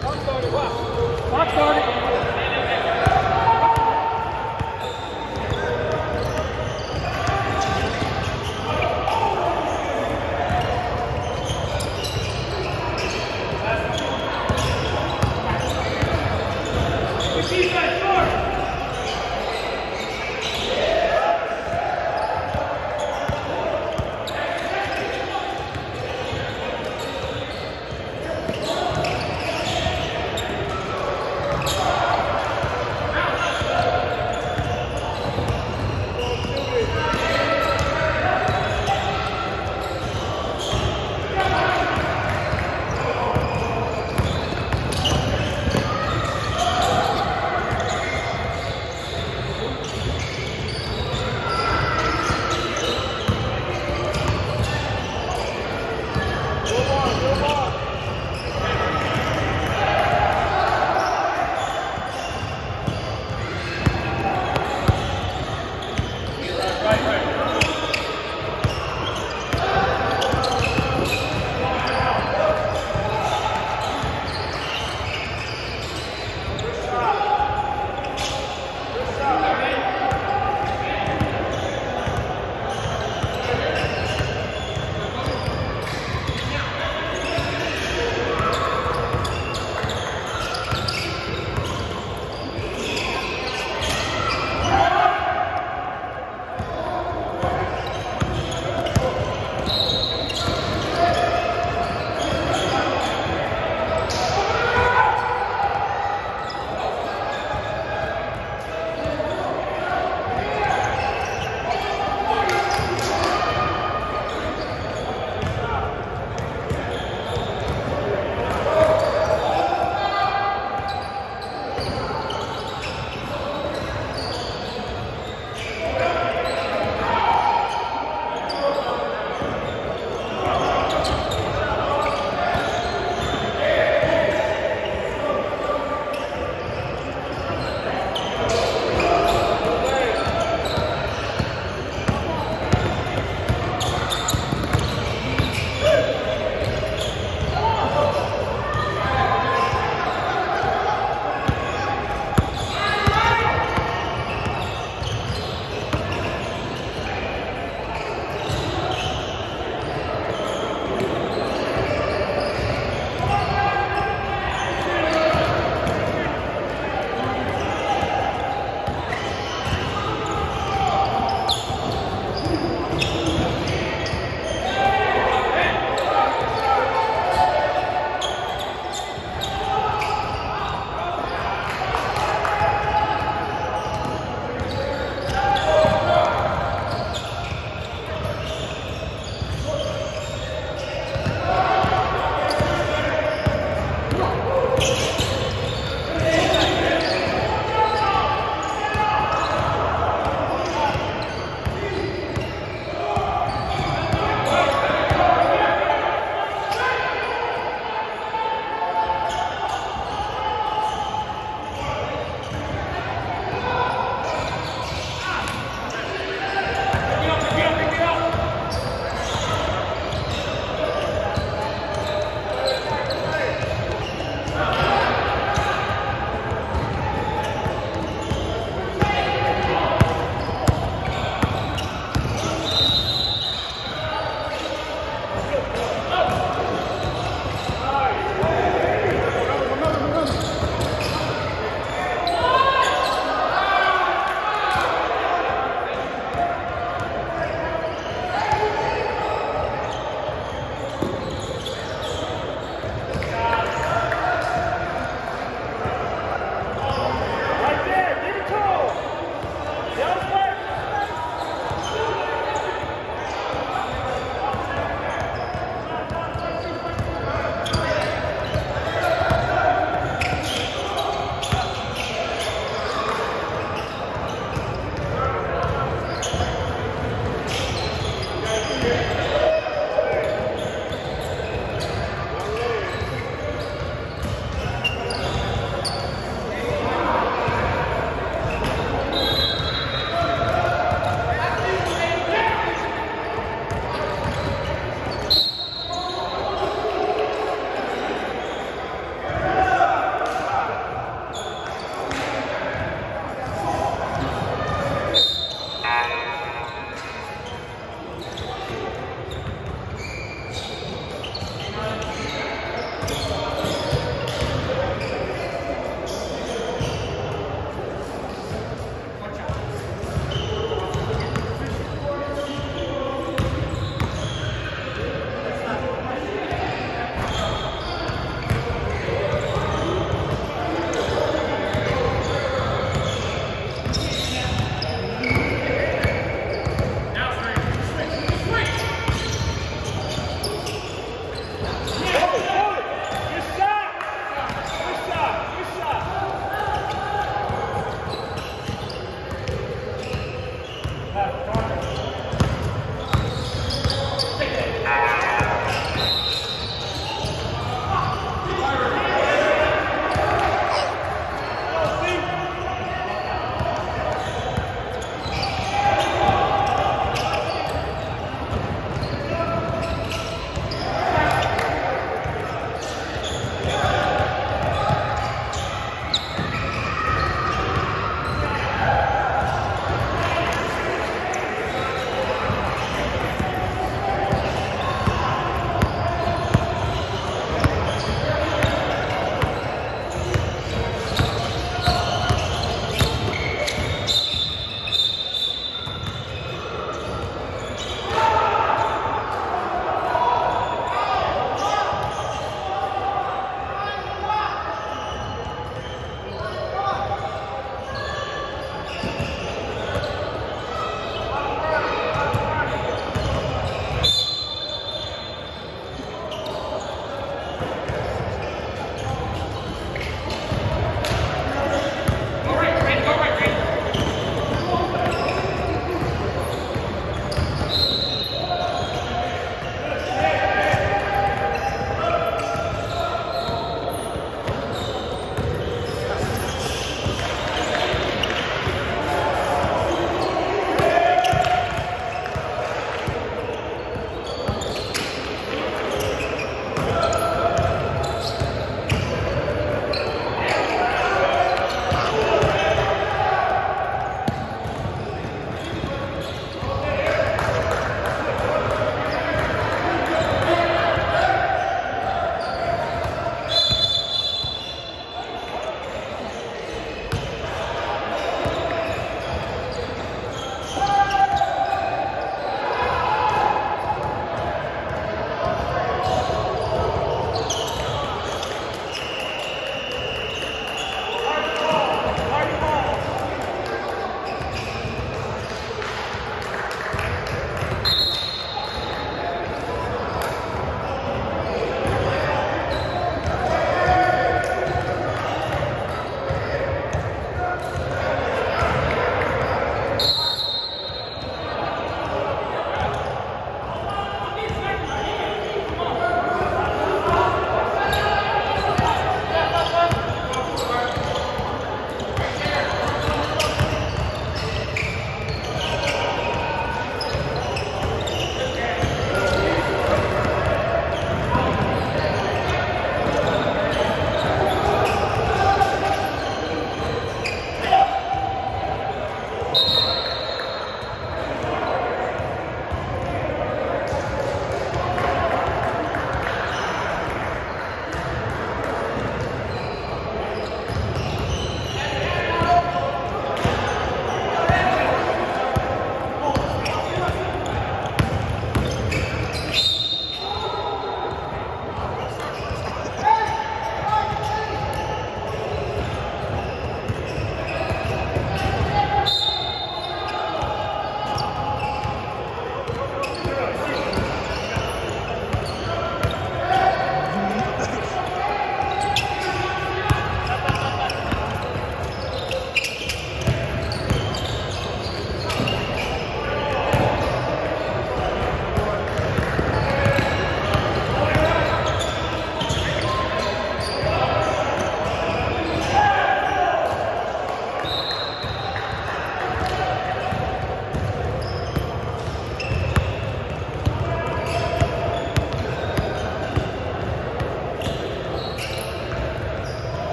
131. 130.